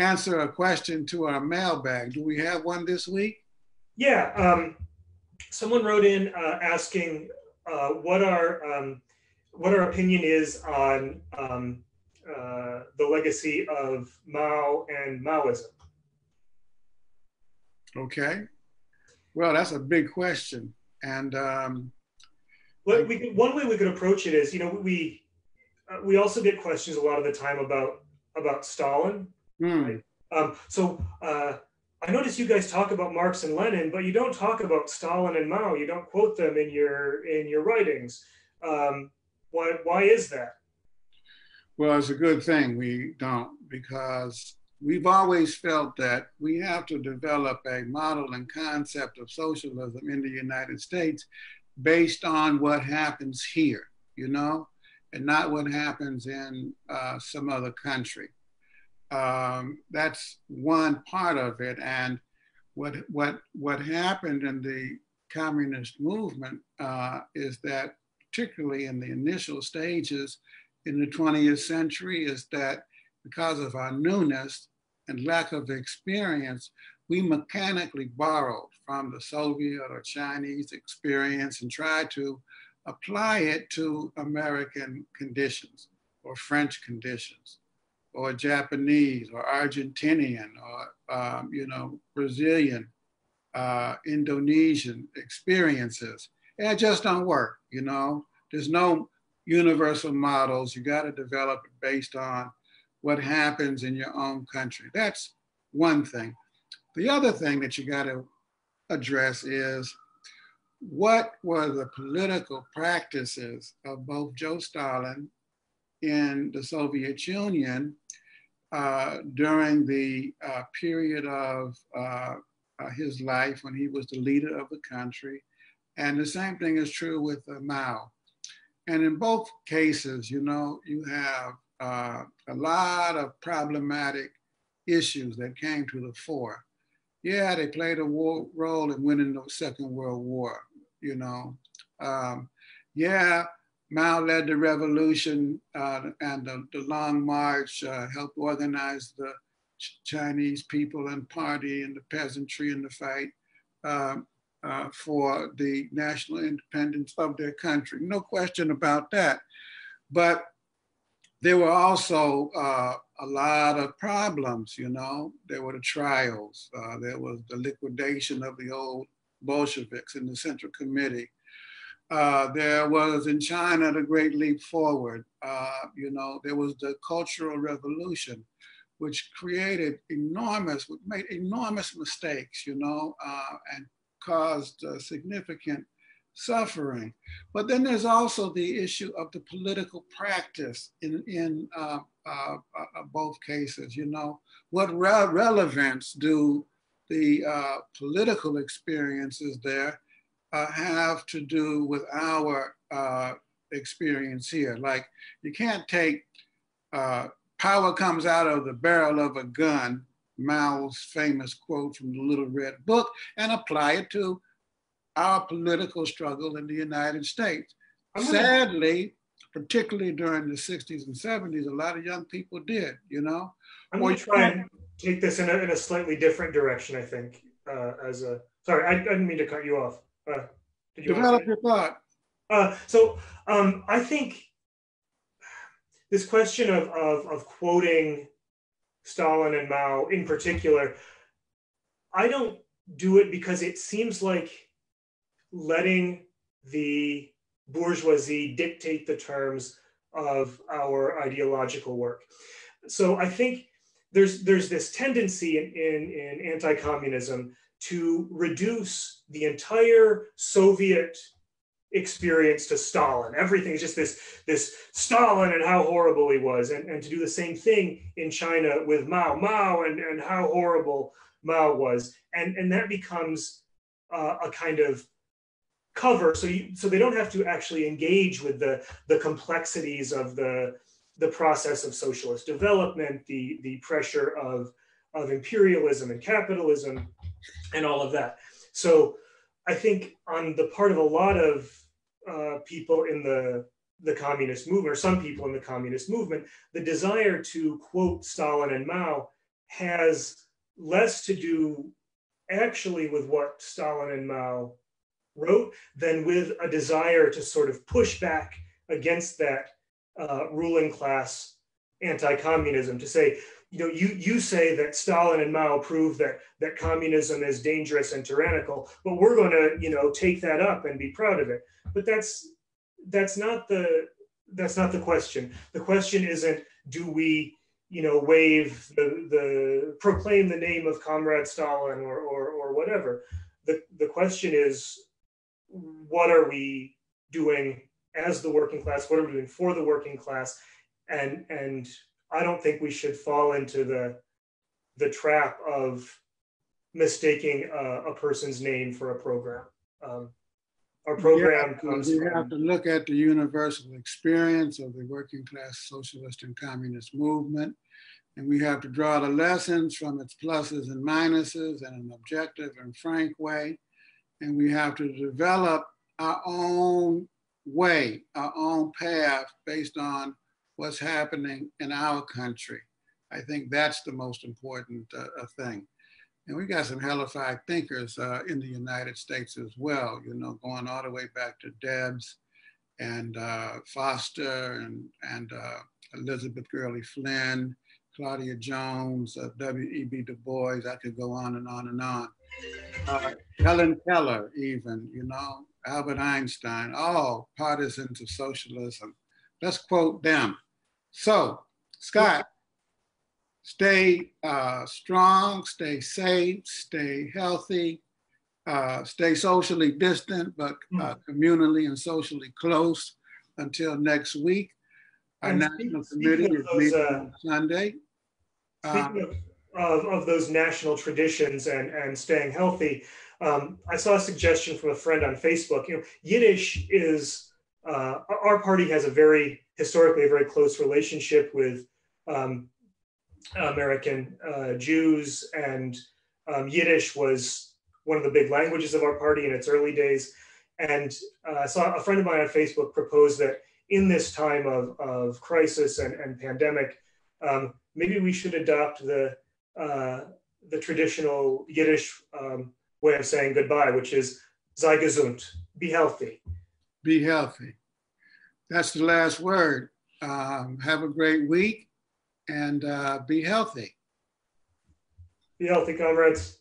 answer a question to our mailbag. Do we have one this week? Yeah. Um, someone wrote in uh, asking uh, what our um, what our opinion is on um, uh, the legacy of Mao and Maoism. Okay. Well, that's a big question, and um, well, we could, one way we could approach it is, you know, we uh, we also get questions a lot of the time about about Stalin. Hmm, Right. Um, so uh, I notice you guys talk about Marx and Lenin, but you don't talk about Stalin and Mao. You don't quote them in your in your writings. Um, why why is that? well, it's a good thing we don't because we've always felt that we have to develop a model and concept of socialism in the United States based on what happens here, you know, and not what happens in uh, some other country. Um, that's one part of it. And what, what, what happened in the communist movement uh, is that, particularly in the initial stages in the 20th century, is that because of our newness and lack of experience, we mechanically borrowed from the Soviet or Chinese experience and tried to apply it to American conditions or French conditions or Japanese or Argentinian or, um, you know, Brazilian, uh, Indonesian experiences. And it just don't work, you know. There's no universal models. You got to develop it based on what happens in your own country. That's one thing. The other thing that you got to address is what were the political practices of both Joe Stalin in the Soviet Union uh, during the uh, period of uh, uh, his life when he was the leader of the country. And the same thing is true with uh, Mao. And in both cases, you know, you have uh, a lot of problematic issues that came to the fore. Yeah, they played a war, role in winning the Second World War, you know. Um, yeah, Mao led the revolution uh, and the, the, Long March uh, helped organize the Ch- Chinese people and party and the peasantry in the fight um, uh, for the national independence of their country. No question about that. But there were also uh, a lot of problems, you know. There were the trials, uh, there was the liquidation of the old Bolsheviks in the Central Committee. Uh, there was in China the Great Leap Forward. Uh, you know, there was the Cultural Revolution, which created enormous, made enormous mistakes, you know, uh, and caused uh, significant suffering. But then there's also the issue of the political practice in, in uh, both cases. You know, what re- relevance do the political experiences there uh, have to do with our uh, experience here? Like, you can't take power comes out of the barrel of a gun, Mao's famous quote from the Little Red Book, and apply it to our political struggle in the United States. Sadly, particularly during the 60s and 70s, a lot of young people did, you know. I'm going to try and take this in a, in a slightly different direction, I think, uh, as a, sorry, I, I, didn't mean to cut you off. Uh, did you Develop your thought. Uh, so um, I think this question of, of, of quoting Stalin and Mao in particular, I don't do it because it seems like letting the bourgeoisie dictate the terms of our ideological work. So I think there's there's this tendency in, in, in anti-communism to reduce the entire Soviet experience to Stalin. Everything is just this, this Stalin and how horrible he was, and, and to do the same thing in China with Mao, Mao and, and how horrible Mao was. And, and that becomes uh, a kind of cover so you so they don't have to actually engage with the the complexities of the the process of socialist development the the pressure of of imperialism and capitalism and all of that. So i think on the part of a lot of uh, people in the the communist movement or some people in the communist movement the desire to quote stalin and mao has less to do actually with what Stalin and Mao wrote than with a desire to sort of push back against that uh, ruling class anti-communism to say you know you you say that Stalin and Mao prove that that communism is dangerous and tyrannical but we're going to you know take that up and be proud of it but that's that's not the that's not the question the question isn't do we you know wave the the proclaim the name of comrade Stalin or or, or whatever the the question is what are we doing as the working class? What are we doing for the working class? And and I don't think we should fall into the the trap of mistaking a, a person's name for a program. Um, our program yeah, comes. We from, have to look at the universal experience of the working class socialist and communist movement, and we have to draw the lessons from its pluses and minuses in an objective and frank way and we have to develop our own way, our own path based on what's happening in our country. I think that's the most important uh, thing. And we got some hellified thinkers uh, in the United States as well, you know, going all the way back to Debs and uh, Foster and, and uh, Elizabeth Gurley Flynn, Claudia Jones, uh, W.E.B. Du Bois. I could go on and on and on uh, Helen Keller, even, you know, Albert Einstein, all partisans of socialism. Let's quote them. So, Scott, stay uh, strong, stay safe, stay healthy, uh, stay socially distant, but uh, hmm. communally and socially close until next week. Our and national committee is meeting uh, on Sunday. Speaking of of, of those national traditions and, and staying healthy. Um, I saw a suggestion from a friend on Facebook. You know, Yiddish is uh, our party has a very historically a very close relationship with um, American uh, Jews, and um, Yiddish was one of the big languages of our party in its early days. And uh, I saw a friend of mine on Facebook propose that in this time of, of crisis and, and pandemic, um, maybe we should adopt the uh, the traditional Yiddish um, way of saying goodbye, which is sei gesund, be healthy. Be healthy. That's the last word. Um, have a great week and uh, be healthy. Be healthy, comrades.